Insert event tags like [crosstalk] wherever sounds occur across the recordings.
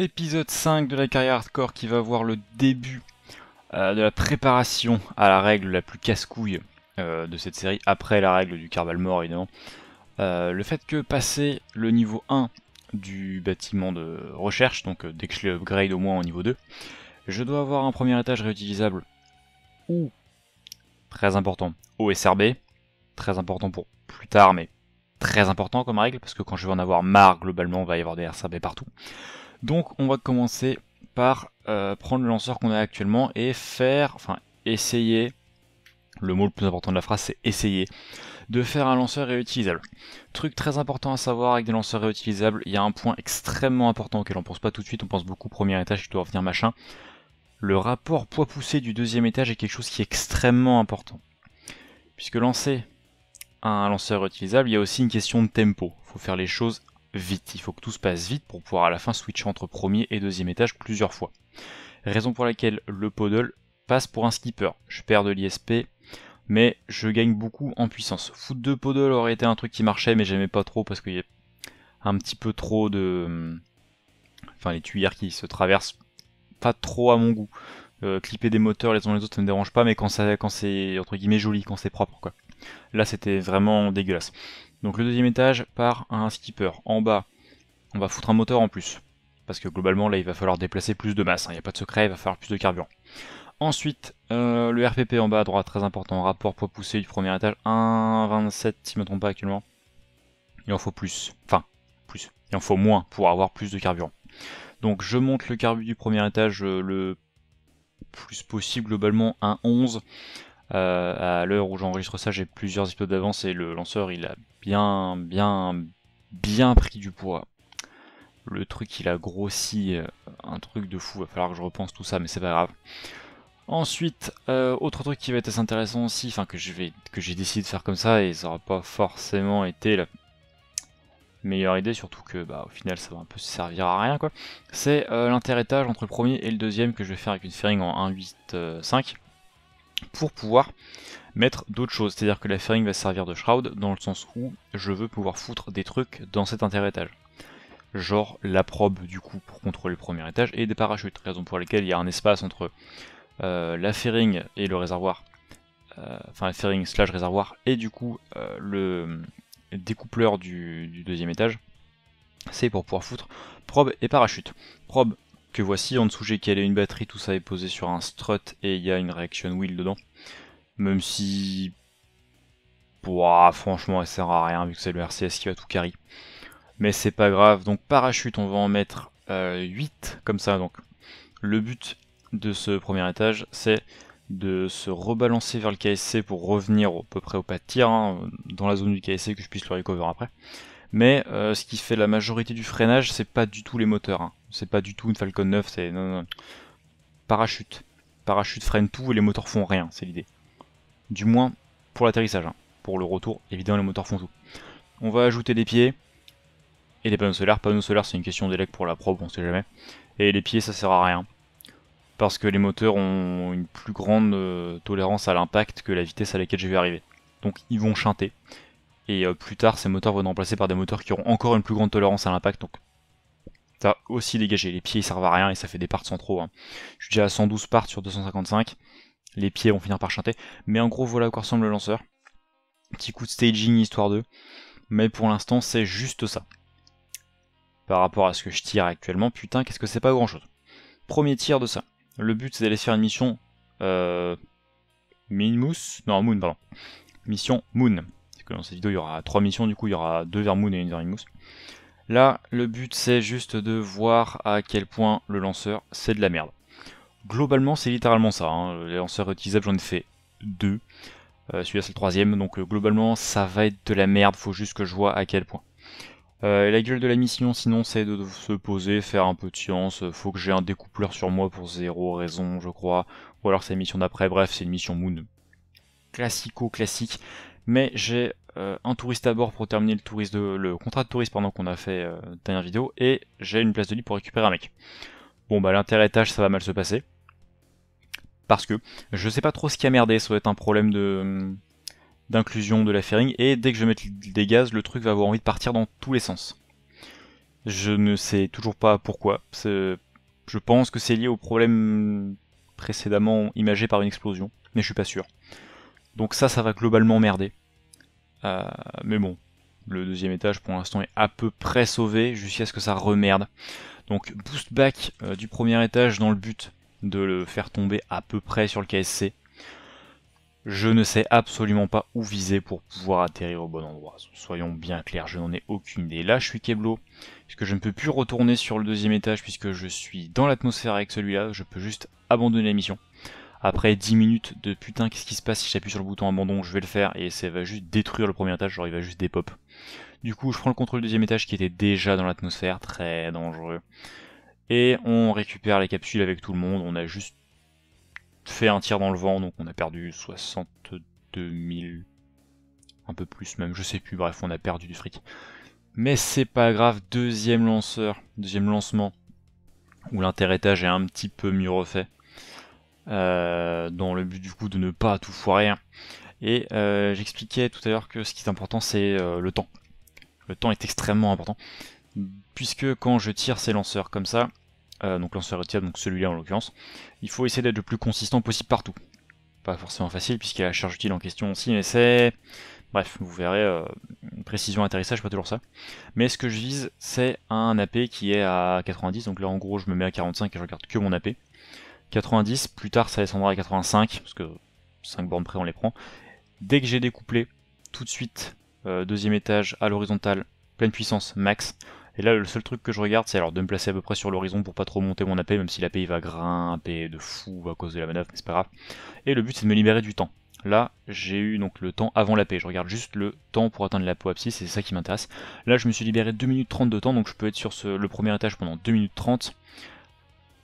Épisode 5 de la carrière hardcore qui va voir le début euh, de la préparation à la règle la plus casse-couille euh, de cette série, après la règle du Carbal mort évidemment. Euh, le fait que passer le niveau 1 du bâtiment de recherche, donc dès que je l'upgrade au moins au niveau 2, je dois avoir un premier étage réutilisable ou, très important, au SRB, très important pour plus tard mais très important comme règle, parce que quand je vais en avoir marre, globalement, il va y avoir des RCB partout. Donc on va commencer par euh, prendre le lanceur qu'on a actuellement et faire, enfin essayer, le mot le plus important de la phrase c'est essayer, de faire un lanceur réutilisable. Truc très important à savoir avec des lanceurs réutilisables, il y a un point extrêmement important auquel on pense pas tout de suite, on pense beaucoup premier étage qui doit revenir machin. Le rapport poids poussé du deuxième étage est quelque chose qui est extrêmement important. Puisque lancer un lanceur utilisable, il y a aussi une question de tempo. Il faut faire les choses vite. Il faut que tout se passe vite pour pouvoir à la fin switcher entre premier et deuxième étage plusieurs fois. Raison pour laquelle le Podle passe pour un skipper. Je perds de l'ISP, mais je gagne beaucoup en puissance. Foot de Podle aurait été un truc qui marchait, mais j'aimais pas trop parce qu'il y a un petit peu trop de... Enfin, les tuyères qui se traversent pas trop à mon goût. Euh, clipper des moteurs les uns les autres ça me dérange pas mais quand, quand c'est entre guillemets joli, quand c'est propre quoi. Là c'était vraiment dégueulasse. Donc le deuxième étage part à un skipper. En bas, on va foutre un moteur en plus. Parce que globalement là il va falloir déplacer plus de masse, il hein. n'y a pas de secret, il va falloir plus de carburant. Ensuite, euh, le RPP en bas à droite, très important, rapport poids poussé du premier étage, 1,27 si je ne me trompe pas actuellement. Il en faut plus, enfin, plus, il en faut moins pour avoir plus de carburant. Donc je monte le carbu du premier étage euh, le plus possible, globalement 1,11. Euh, à l'heure où j'enregistre ça, j'ai plusieurs épisodes d'avance et le lanceur il a bien, bien, bien pris du poids. Le truc il a grossi, euh, un truc de fou, va falloir que je repense tout ça, mais c'est pas grave. Ensuite, euh, autre truc qui va être assez intéressant aussi, enfin que je vais, que j'ai décidé de faire comme ça et ça aura pas forcément été la meilleure idée, surtout que bah, au final ça va un peu servir à rien quoi. C'est l'interétage entre le premier et le deuxième que je vais faire avec une fairing en 1.8.5 pour pouvoir mettre d'autres choses. C'est-à-dire que la fairing va servir de shroud dans le sens où je veux pouvoir foutre des trucs dans cet inter-étage. Genre la probe du coup pour contrôler le premier étage et des parachutes, raison pour laquelle il y a un espace entre euh, la fairing et le réservoir, euh, enfin la fairing slash réservoir et du coup euh, le découpleur du, du deuxième étage. C'est pour pouvoir foutre probe et parachute. Probe que voici. En dessous, j'ai calé une batterie, tout ça est posé sur un strut et il y a une reaction wheel dedans. Même si... Ouah, franchement, elle sert à rien vu que c'est le RCS qui va tout carry. Mais c'est pas grave. Donc parachute, on va en mettre 8 euh, comme ça. Donc le but de ce premier étage, c'est de se rebalancer vers le KSC pour revenir à peu près au pas de tir, hein, dans la zone du KSC que je puisse le recover après. Mais euh, ce qui fait la majorité du freinage, c'est pas du tout les moteurs. Hein. C'est pas du tout une Falcon 9, c'est non, non. parachute. Parachute freine tout et les moteurs font rien, c'est l'idée. Du moins pour l'atterrissage. Hein. Pour le retour, évidemment, les moteurs font tout. On va ajouter des pieds et des panneaux solaires. Panneaux solaires, c'est une question d'élect pour la probe, on sait jamais. Et les pieds, ça sert à rien. Parce que les moteurs ont une plus grande euh, tolérance à l'impact que la vitesse à laquelle je vais arriver. Donc ils vont chanter. Et euh, plus tard, ces moteurs vont être remplacés par des moteurs qui auront encore une plus grande tolérance à l'impact. Donc va aussi dégager. Les pieds ils servent à rien et ça fait des parts sans trop. Hein. Je suis déjà à 112 parts sur 255. Les pieds vont finir par chanter. Mais en gros, voilà à quoi ressemble le lanceur. Petit coup de staging histoire d'eux. Mais pour l'instant, c'est juste ça. Par rapport à ce que je tire actuellement, putain, qu'est-ce que c'est pas grand chose. Premier tir de ça. Le but, c'est d'aller faire une mission. Euh. Minmus Non, Moon, pardon. Mission Moon dans cette vidéo il y aura trois missions, du coup il y aura deux vers Moon et une vers Mousse. Là, le but c'est juste de voir à quel point le lanceur c'est de la merde. Globalement c'est littéralement ça, hein. les lanceurs utilisables j'en ai fait deux, euh, celui-là c'est le troisième, donc euh, globalement ça va être de la merde, faut juste que je vois à quel point. Euh, la gueule de la mission sinon c'est de se poser, faire un peu de science, faut que j'ai un découpleur sur moi pour zéro raison je crois, ou alors c'est la mission d'après, bref c'est une mission Moon classico-classique, mais j'ai euh, un touriste à bord pour terminer le, contrat de touriste pendant qu'on a fait euh, dernière vidéo, et j'ai une place de lit pour récupérer un mec. Bon bah l'inter-étage ça va mal se passer, parce que je sais pas trop ce qui a merdé, ça doit être un problème de d'inclusion de la fairing, et dès que je mettre des gaz, le truc va avoir envie de partir dans tous les sens. Je ne sais toujours pas pourquoi. Je pense que c'est lié au problème précédemment imagé par une explosion, mais je suis pas sûr. Donc ça, ça va globalement merder. Euh, mais bon, le deuxième étage pour l'instant est à peu près sauvé jusqu'à ce que ça remerde. Donc boost back euh, du premier étage dans le but de le faire tomber à peu près sur le KSC. Je ne sais absolument pas où viser pour pouvoir atterrir au bon endroit. Soyons bien clairs, je n'en ai aucune idée. Là, je suis Keblo, puisque je ne peux plus retourner sur le deuxième étage puisque je suis dans l'atmosphère avec celui-là. Je peux juste abandonner la mission. Après 10 minutes de putain, qu'est-ce qui se passe si j'appuie sur le bouton abandon Je vais le faire et ça va juste détruire le premier étage, genre il va juste dépop. Du coup, je prends le contrôle du deuxième étage qui était déjà dans l'atmosphère, très dangereux. Et on récupère les capsules avec tout le monde, on a juste fait un tir dans le vent, donc on a perdu 62 000, un peu plus même, je sais plus, bref, on a perdu du fric. Mais c'est pas grave, deuxième lanceur, deuxième lancement, où l'interétage est un petit peu mieux refait, dans le but du coup de ne pas tout foirer. Et euh, j'expliquais tout à l'heure que ce qui est important c'est euh, le temps. Le temps est extrêmement important, puisque quand je tire ces lanceurs comme ça, euh, donc lanceur tir, donc celui-là en l'occurrence, il faut essayer d'être le plus consistant possible partout. Pas forcément facile puisqu'il y a la charge utile en question aussi, mais c'est... Bref, vous verrez, euh, précision atterrissage, pas toujours ça. Mais ce que je vise, c'est un AP qui est à 90, donc là en gros je me mets à 45 et je regarde que mon AP. 90, plus tard ça descendra à 85, parce que 5 bornes près on les prend. Dès que j'ai découplé, tout de suite, euh, deuxième étage à l'horizontale, pleine puissance, max. Et là, le seul truc que je regarde, c'est alors de me placer à peu près sur l'horizon pour pas trop monter mon AP, même si l'AP va grimper de fou à cause de la manœuvre, mais c'est pas grave. Et le but, c'est de me libérer du temps. Là, j'ai eu donc le temps avant l'AP. Je regarde juste le temps pour atteindre l'apoapsis, c'est ça qui m'intéresse. Là, je me suis libéré 2 minutes 30 de temps, donc je peux être sur le premier étage pendant 2 minutes 30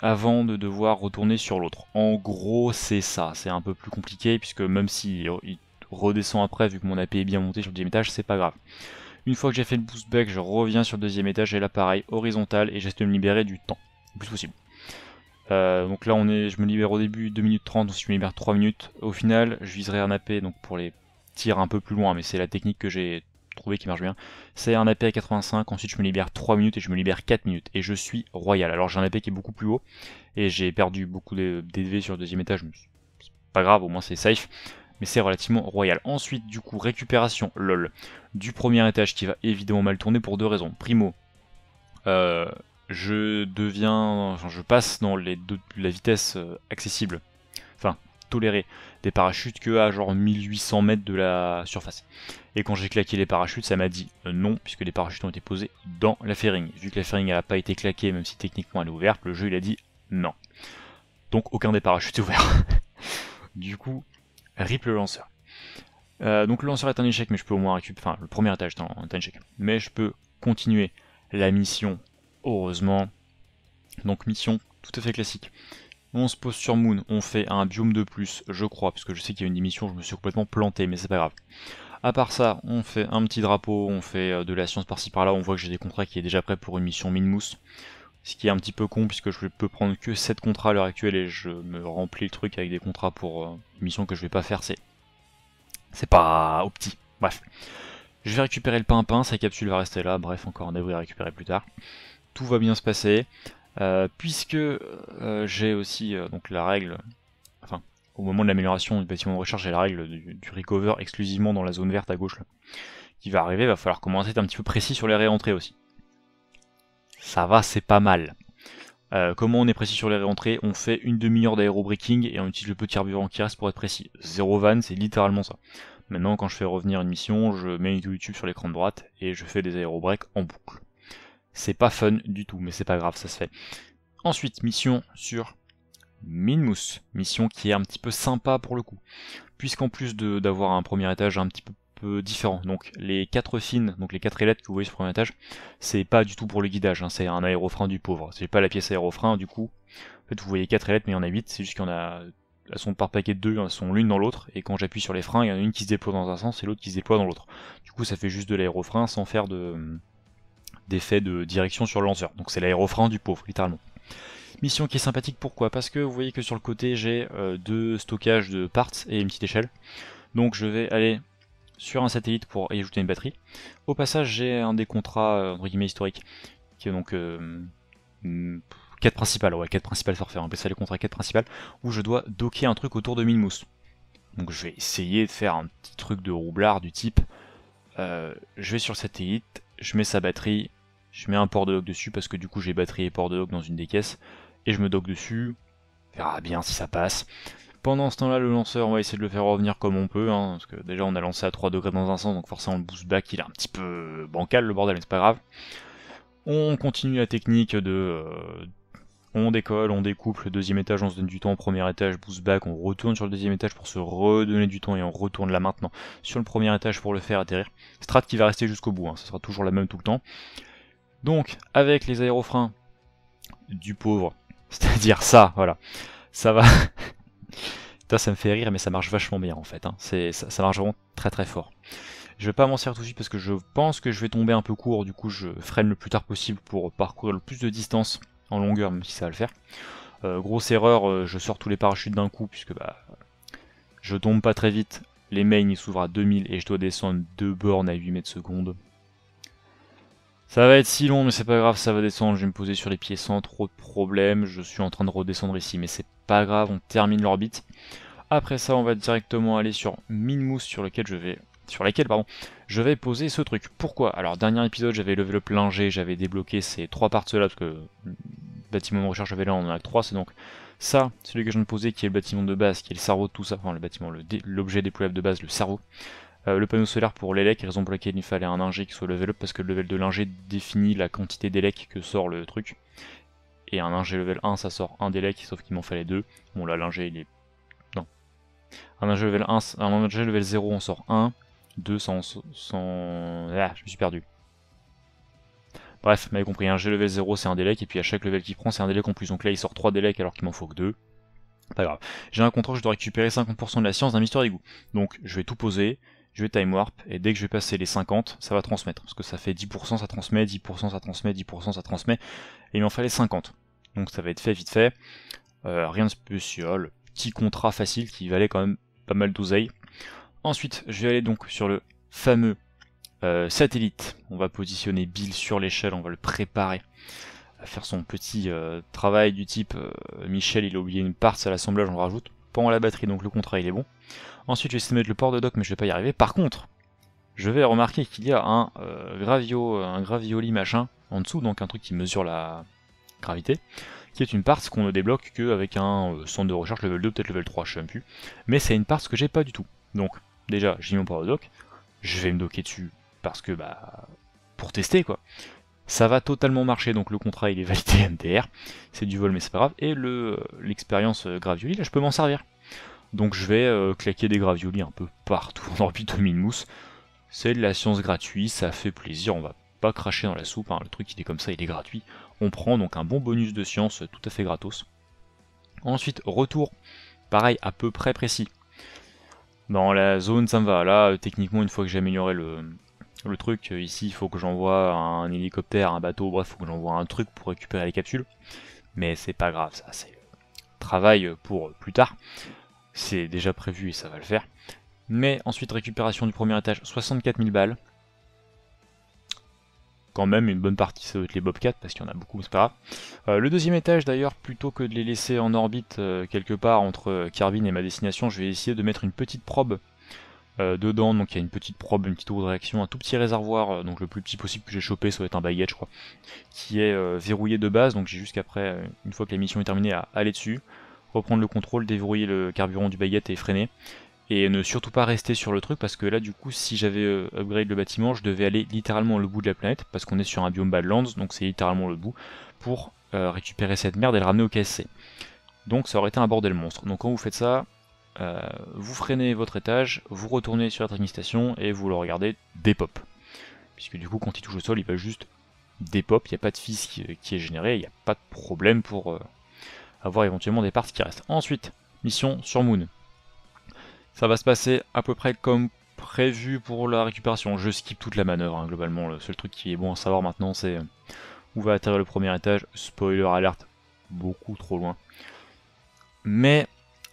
avant de devoir retourner sur l'autre. En gros, c'est ça. C'est un peu plus compliqué, puisque même s'il il redescend après, vu que mon AP est bien monté sur le deuxième étage, c'est pas grave. Une fois que j'ai fait le boost back, je reviens sur le deuxième étage et là pareil, horizontal, et j'essaie de me libérer du temps, le plus possible. Euh, donc là on est, je me libère au début 2 minutes 30, ensuite je me libère 3 minutes. Au final, je viserai un AP donc pour les tirs un peu plus loin, mais c'est la technique que j'ai trouvé qui marche bien. C'est un AP à 85, ensuite je me libère 3 minutes et je me libère 4 minutes. Et je suis royal. Alors j'ai un AP qui est beaucoup plus haut, et j'ai perdu beaucoup d'EV sur le deuxième étage, c'est pas grave, au moins c'est safe mais c'est relativement royal. Ensuite, du coup, récupération, lol, du premier étage qui va évidemment mal tourner pour deux raisons. Primo, euh, je deviens, je passe dans les la vitesse euh, accessible, enfin tolérée des parachutes que à genre 1800 mètres de la surface. Et quand j'ai claqué les parachutes, ça m'a dit euh, non, puisque les parachutes ont été posés dans la fairing. Vu que la fairing n'a pas été claquée, même si techniquement elle est ouverte, le jeu il a dit non. Donc aucun des parachutes est ouvert. [laughs] du coup, Rip le lanceur. Euh, donc le lanceur est un échec, mais je peux au moins récupérer. Enfin, le premier étage est un, échec. Mais je peux continuer la mission, heureusement. Donc mission tout à fait classique. On se pose sur Moon, on fait un biome de plus, je crois, puisque je sais qu'il y a une émission, je me suis complètement planté, mais c'est pas grave. À part ça, on fait un petit drapeau, on fait euh, de la science par-ci par-là, on voit que j'ai des contrats qui est déjà prêt pour une mission Minmousse. Ce qui est un petit peu con puisque je peux prendre que 7 contrats à l'heure actuelle et je me remplis le truc avec des contrats pour euh, une mission que je vais pas faire, c'est. C'est pas au. Bref. Je vais récupérer le pain-pain, sa capsule va rester là, bref, encore un débris à récupérer plus tard. Tout va bien se passer. Euh, puisque euh, j'ai aussi donc la règle, enfin, au moment de l'amélioration du bâtiment de recherche, j'ai la règle du, recover exclusivement dans la zone verte à gauche là, qui va arriver, va falloir commencer à être un petit peu précis sur les réentrées aussi ça va, c'est pas mal. Euh, comment on est précis sur les réentrées? On fait une demi-heure d'aérobraking et on utilise le petit carburant qui reste pour être précis. Zéro van, c'est littéralement ça. Maintenant, quand je fais revenir une mission, je mets une YouTube sur l'écran de droite et je fais des aérobreaks en boucle. C'est pas fun du tout, mais c'est pas grave, ça se fait. Ensuite, mission sur Minmousse, mission qui est un petit peu sympa pour le coup. Puisqu'en plus d'avoir un premier étage un petit peu peu différent. Donc les quatre fines, donc les quatre ailettes que vous voyez sur le premier étage, c'est pas du tout pour le guidage, hein, c'est un aérofrein du pauvre. C'est pas la pièce aérofrein, du coup, en fait vous voyez quatre ailettes mais il y en a 8, c'est juste qu'il y en a elles sont par paquet de deux, elles sont l'une dans l'autre, et quand j'appuie sur les freins, il y en a une qui se déploie dans un sens et l'autre qui se déploie dans l'autre. Du coup ça fait juste de l'aérofrein sans faire de d'effet de direction sur le lanceur. Donc c'est l'aérofrein du pauvre, littéralement. Mission qui est sympathique, pourquoi? Parce que vous voyez que sur le côté j'ai euh, deux stockages de parts et une petite échelle. Donc je vais aller sur un satellite pour y ajouter une batterie. Au passage, j'ai un des contrats, euh, entre guillemets, historiques, qui est donc euh, hmm, quête principale, ouais, quête principale faire, on appelle ça les contrats quête principale, où je dois docker un truc autour de Minmousse. Donc je vais essayer de faire un petit truc de roublard du type, euh, je vais sur le satellite, je mets sa batterie, je mets un port de dock dessus parce que du coup j'ai batterie et port de dock dans une des caisses, et je me dock dessus, on verra bien si ça passe. Pendant ce temps-là, le lanceur, on va essayer de le faire revenir comme on peut, hein, parce que déjà on a lancé à 3 degrés dans un sens, donc forcément le boost back il est un petit peu bancal le bordel, mais c'est pas grave. On continue la technique de... Euh, on décolle, on découpe, le deuxième étage on se donne du temps au premier étage, boost back, on retourne sur le deuxième étage pour se redonner du temps et on retourne là maintenant sur le premier étage pour le faire atterrir. Strat qui va rester jusqu'au bout, hein, ça sera toujours la même tout le temps. Donc avec les aérofreins du pauvre, [laughs] c'est-à-dire ça, voilà, ça va... [laughs] ça me fait rire, mais ça marche vachement bien en fait. Hein. Ça, marche vraiment très très fort. Je vais pas m'en servir tout de suite parce que je pense que je vais tomber un peu court, du coup je freine le plus tard possible pour parcourir le plus de distance en longueur, même si ça va le faire. Euh, grosse erreur, euh, je sors tous les parachutes d'un coup, puisque bah, je tombe pas très vite. Les mains s'ouvrent à 2000 et je dois descendre 2 bornes à 8 mètres secondes. Ça va être si long, mais c'est pas grave, ça va descendre. Je vais me poser sur les pieds sans trop de problèmes. Je suis en train de redescendre ici, mais c'est pas grave, on termine l'orbite. Après ça, on va directement aller sur Minmousse, sur lequel je vais sur laquelle pardon, je vais poser ce truc. Pourquoi? Alors dernier épisode j'avais levé le plingé, j'avais débloqué ces trois parties là, parce que bâtiment de recherche j'avais là, on en a trois, c'est donc ça, celui que je viens de poser, qui est le bâtiment de base, qui est le cerveau de tout ça, enfin le bâtiment, l'objet déployable de base, le cerveau. Euh, le panneau solaire pour l'élec, raison pour laquelle il fallait un ingé qui soit level up, parce que le level de l'ingé définit la quantité d'élec que sort le truc. Et un ingé level 1, ça sort un d'élec, sauf qu'il m'en fallait deux. Bon là, l'ingé, il est... Non. Un ingé level 1, un ingé level 0, on sort 1. 2 sans... sans... Ah, je me suis perdu. Bref, vous m'avez compris, un G level 0 c'est un délec, et puis à chaque level qu'il prend c'est un délec en plus. Donc là il sort 3 délecs alors qu'il m'en faut que 2. Pas grave. J'ai un contrôle, je dois récupérer 50% de la science d'un mystère d'égout. Donc je vais tout poser, je vais time warp, et dès que je vais passer les 50, ça va transmettre. Parce que ça fait 10% ça transmet, 10% ça transmet, 10% ça transmet, et il m'en fallait 50. Donc ça va être fait vite fait. Euh, rien de spécial, petit contrat facile qui valait quand même pas mal d'oseille. Ensuite, je vais aller donc sur le fameux euh, satellite. On va positionner Bill sur l'échelle, on va le préparer à faire son petit euh, travail du type Michel il a oublié une part à l'assemblage, on le rajoute. Pendant la batterie, donc le contrat il est bon. Ensuite, je vais essayer de mettre le port de dock, mais je vais pas y arriver. Par contre, je vais remarquer qu'il y a un, euh, gravio, un gravioli machin en dessous, donc un truc qui mesure la gravité, qui est une part qu'on ne débloque qu'avec un euh, centre de recherche level 2, peut-être level 3, je sais même plus. Mais c'est une part que j'ai pas du tout. Donc, déjà, j'ai mis mon port de dock, je vais me docker dessus parce que, bah, pour tester quoi. Ça va totalement marcher, donc le contrat il est validé [laughs] MDR, c'est du vol mais c'est pas grave, et euh, l'expérience gravioli, là je peux m'en servir. Donc je vais euh, claquer des graviolis un peu partout en orbite de mousse. C'est de la science gratuite, ça fait plaisir, on va pas cracher dans la soupe, hein. le truc il est comme ça, il est gratuit. On prend donc un bon bonus de science tout à fait gratos. Ensuite, retour, pareil, à peu près précis. Dans la zone, ça me va. Là, techniquement, une fois que j'ai amélioré le, le truc, ici, il faut que j'envoie un hélicoptère, un bateau, bref, il faut que j'envoie un truc pour récupérer les capsules. Mais c'est pas grave, ça, c'est travail pour plus tard c'est déjà prévu et ça va le faire. Mais ensuite récupération du premier étage, 64 000 balles. Quand même une bonne partie ça doit être les Bobcats parce qu'il y en a beaucoup, c'est pas grave. Euh, le deuxième étage d'ailleurs, plutôt que de les laisser en orbite euh, quelque part entre Carbine et ma destination, je vais essayer de mettre une petite probe euh, dedans, donc il y a une petite probe, une petite eau de réaction, un tout petit réservoir, donc le plus petit possible que j'ai chopé, ça va être un baguette je crois, qui est verrouillé de base, donc j'ai jusqu'après, une fois que la mission est terminée, à aller dessus, reprendre le contrôle, déverrouiller le carburant du baguette et freiner. Et ne surtout pas rester sur le truc parce que là du coup si j'avais euh, upgrade le bâtiment je devais aller littéralement au bout de la planète parce qu'on est sur un biome Badlands donc c'est littéralement le bout pour euh, récupérer cette merde et le ramener au KSC. Donc ça aurait été un bordel monstre. Donc quand vous faites ça, euh, vous freinez votre étage, vous retournez sur la training station et vous le regardez dépop. Puisque du coup quand il touche au sol il va juste dépop, il n'y a pas de fils qui, est généré, il n'y a pas de problème pour avoir éventuellement des parts qui restent. Ensuite, mission sur Moon. Ça va se passer à peu près comme prévu pour la récupération. Je skip toute la manœuvre, hein, globalement. Le seul truc qui est bon à savoir maintenant, c'est euh, où va atterrir le premier étage. Spoiler alerte, beaucoup trop loin. Mais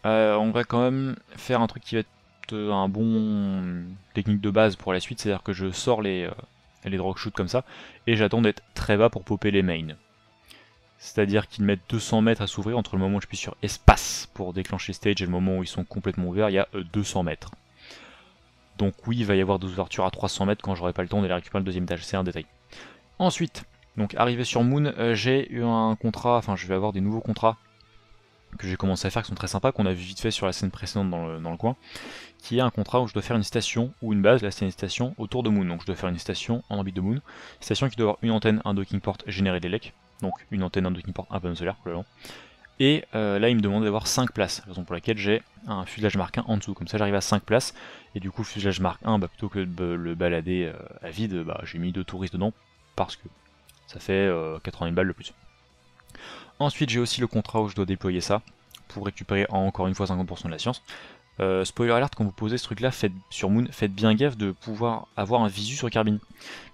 euh, on va quand même faire un truc qui va être un bon technique de base pour la suite, c'est-à-dire que je sors les, euh, les comme ça, et j'attends d'être très bas pour popper les mains. C'est-à-dire qu'ils mettent 200 mètres à s'ouvrir entre le moment où je suis sur espace pour déclencher stage et le moment où ils sont complètement ouverts, il y a 200 euh, mètres. Donc oui, il va y avoir des ouvertures à 300 mètres quand j'aurai pas le temps d'aller récupérer le deuxième étage, c'est un détail. Ensuite, donc arrivé sur Moon, euh, j'ai eu un contrat, enfin je vais avoir des nouveaux contrats que j'ai commencé à faire qui sont très sympas, qu'on a vu vite fait sur la scène précédente dans le, coin, qui est un contrat où je dois faire une station ou une base, là c'est une station autour de Moon, donc je dois faire une station en orbite de Moon, station qui doit avoir une antenne, un docking port, générer des lecs, donc une antenne, un docking port, un panneau solaire probablement, et euh, là il me demande d'avoir 5 places, raison pour laquelle j'ai un fuselage marque 1 en dessous, comme ça j'arrive à 5 places, et du coup fuselage marque 1, bah, plutôt que de le balader euh, à vide, bah, j'ai mis deux touristes dedans, parce que ça fait 80 000 balles de plus. Ensuite j'ai aussi le contrat où je dois déployer ça, pour récupérer encore une fois 50% de la science. Euh, spoiler alert, quand vous posez ce truc là sur Moon, faites bien gaffe de pouvoir avoir un visu sur Carbine.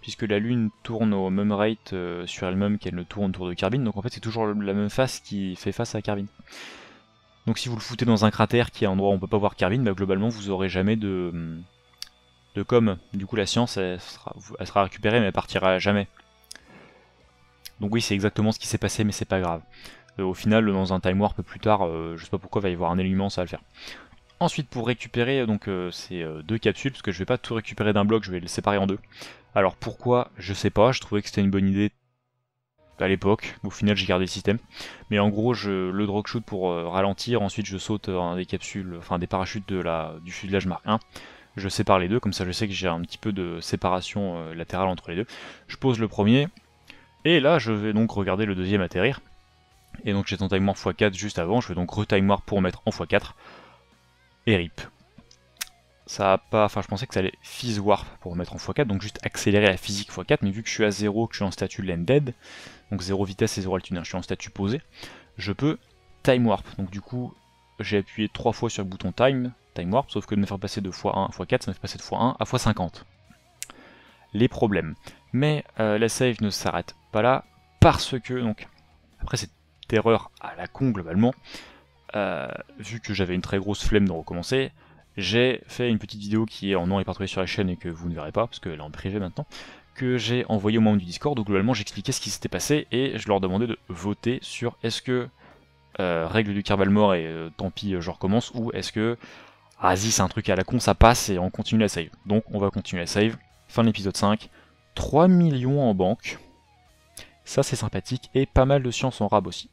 Puisque la lune tourne au même rate euh, sur elle-même qu'elle ne tourne autour de Carbine, donc en fait c'est toujours la même face qui fait face à Carbine. Donc si vous le foutez dans un cratère qui est un endroit où on peut pas voir Carbine, bah, globalement vous aurez jamais de, de com. Du coup la science elle sera, elle sera récupérée mais elle partira jamais. Donc oui c'est exactement ce qui s'est passé mais c'est pas grave. Euh, au final, dans un time warp plus tard, euh, je sais pas pourquoi, il va y avoir un élément, ça va le faire. Ensuite, pour récupérer donc euh, ces deux capsules, parce que je vais pas tout récupérer d'un bloc, je vais les séparer en deux. Alors pourquoi? Je sais pas, je trouvais que c'était une bonne idée à l'époque. Au final, j'ai gardé le système. Mais en gros, je le drop shoot pour ralentir. Ensuite, je saute des capsules, enfin des parachutes de la, du fuselage Mark 1. Je sépare les deux, comme ça je sais que j'ai un petit peu de séparation latérale entre les deux. Je pose le premier. Et là, je vais donc regarder le deuxième atterrir. Et donc j'ai ton timer x4 juste avant, je vais donc retimer pour mettre en x4. Et rip. Ça a pas. Enfin je pensais que ça allait fizz warp pour mettre en x4, donc juste accélérer la physique x4, mais vu que je suis à 0, que je suis en statut landed, donc 0 vitesse et 0 altitude, hein, je suis en statut posé, je peux time warp. Donc du coup, j'ai appuyé 3 fois sur le bouton time, time warp, sauf que de me faire passer de x1 à x4, ça me fait passer de x1 à x50. Les problèmes. Mais euh, la save ne s'arrête pas là, parce que, donc, après c'est erreur à la con globalement, vu que j'avais une très grosse flemme de recommencer, j'ai fait une petite vidéo qui est en nom répertoriée sur la chaîne et que vous ne verrez pas, parce qu'elle est en privé maintenant, que j'ai envoyé au membre du Discord, où globalement j'expliquais ce qui s'était passé, et je leur demandais de voter sur est-ce que euh, règle du Carval mort et euh, tant pis je recommence, ou est-ce que ah si c'est un truc à la con, ça passe et on continue la save. Donc on va continuer la save. Fin de l'épisode 5. 3 millions en banque. Ça c'est sympathique, et pas mal de science en rab aussi.